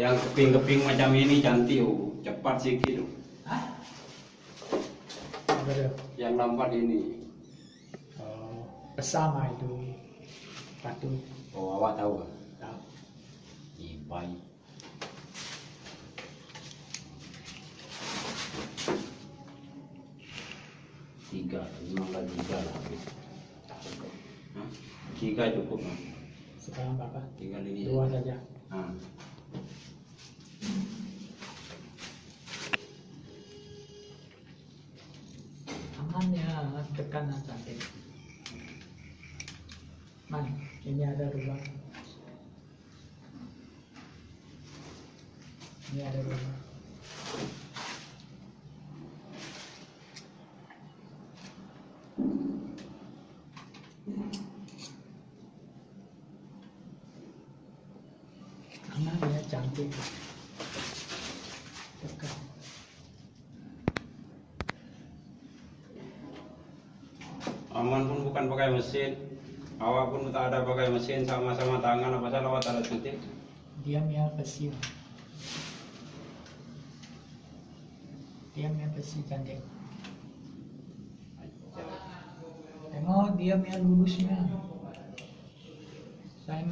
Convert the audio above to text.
yang keping-keping macam ini cantik, oh. cepat sikit. oh. Yang lambat ini. Oh, bersama itu batu. Oh, awak tahu? ah? Tahu. Ih, baik. Tiga, memanglah tiga lah. Hah? Tiga cukup lah. Sekarang berapa? Tinggal ini. Dua saja. Ah. Aman ya, tekan cantik. Man, ini ada lubang. Ini ada lubang. Aman ya, cantik. Tekan. Aman pun bukan pakai mesin. Awak pun tak ada pakai mesin sama-sama tangan apa salah awak tak ada suntik. Diam ya besi. Diam ya besi cantik. Tengok diam ya lulusnya. Saya